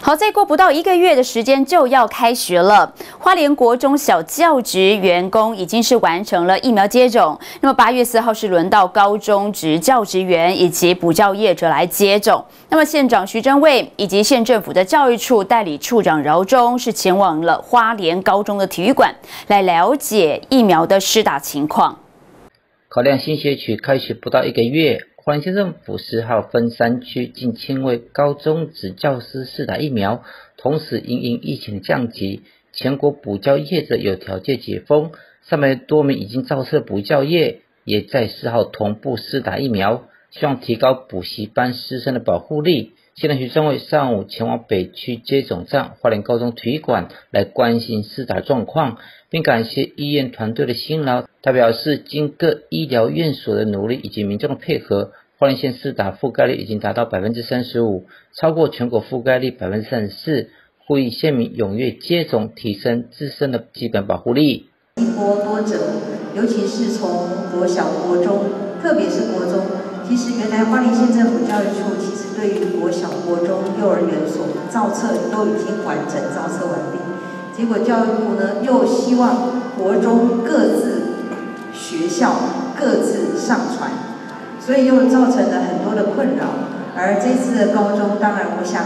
好，再过不到一个月的时间就要开学了。花莲国中小教职员工已经是完成了疫苗接种。那么八月四号是轮到高中职教职员以及补教业者来接种。那么县长徐祯卫以及县政府的教育处代理处长饶忠是前往了花莲高中的体育馆来了解疫苗的施打情况。考量新学期开学不到一个月。花莲县政府十号分三区近千位高中职教师试打疫苗，同时因应疫情降级，全国补教业者有条件解封，上面多名已经造册补教业也在四号同步试打疫苗，希望提高补习班师生的保护力。现在学生会上午前往北区接种站花莲高中体育馆来关心试打状况，并感谢医院团队的辛劳。他表示，经各医疗院所的努力以及民众的配合，花莲县试打覆盖率已经达到百分之三十五，超过全国覆盖率百分之三十四。呼吁县民踊跃接种，提升自身的基本保护力。一波多折，尤其是从国小、国中，特别是国中。其实原来花莲县政府教育处其实对于国小、国中、幼儿园所造册都已经完整造册完毕，结果教育部呢又希望国中各自学校各自上传，所以又造成了很多的困扰。而这次的高中，当然我想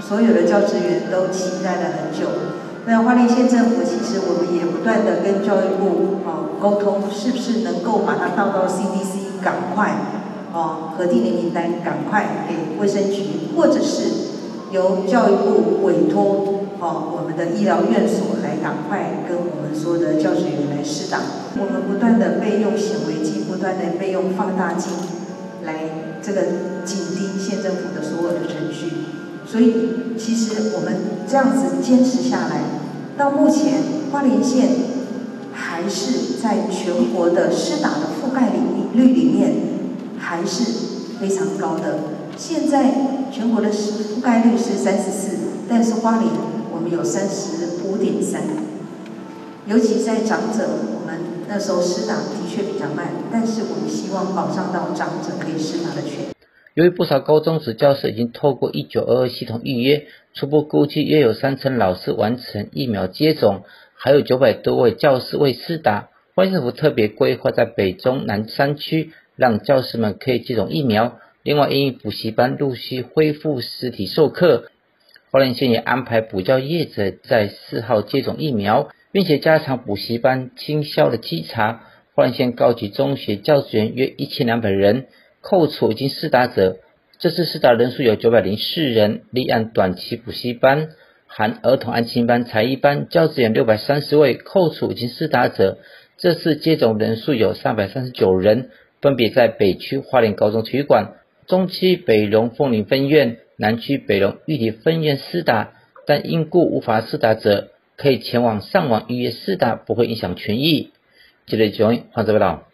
所有的教职员都期待了很久。那花莲县政府其实我们也不断的跟教育部啊沟通，是不是能够把它倒到 CDC 赶快。哦，核定的名单赶快给卫生局，或者是由教育部委托哦我们的医疗院所来赶快跟我们所有的教学员来施打。我们不断的备用显微镜，不断的备用放大镜来这个紧盯县政府的所有的程序。所以其实我们这样子坚持下来，到目前花莲县还是在全国的施打的覆盖率率里面。还是非常高的。现在全国的覆盖率是三十四，但是花莲我们有三十五点三。尤其在长者，我们那时候施打的确比较慢，但是我们希望保障到长者可以施打的权。由于不少高中职教师已经透过一九二二系统预约，初步估计约有三成老师完成疫苗接种，还有九百多位教师未施打。花政府特别规划在北中南三区。让教师们可以接种疫苗。另外，因补习班陆续恢复实体授课，花莲县也安排补教业者在四号接种疫苗，并且加强补习班清消的稽查。花莲县高级中学教职员约一千两百人，扣除已经施打者，这次施打人数有九百零四人。立案短期补习班含儿童安心班、才艺班教职员六百三十位，扣除已经施打者，这次接种人数有三百三十九人。分别在北区花莲高中体育馆、中区北龙凤林分院、南区北龙玉里分院施打，但因故无法施打者，可以前往上网预约施打，不会影响权益。记得 join 黄泽报道。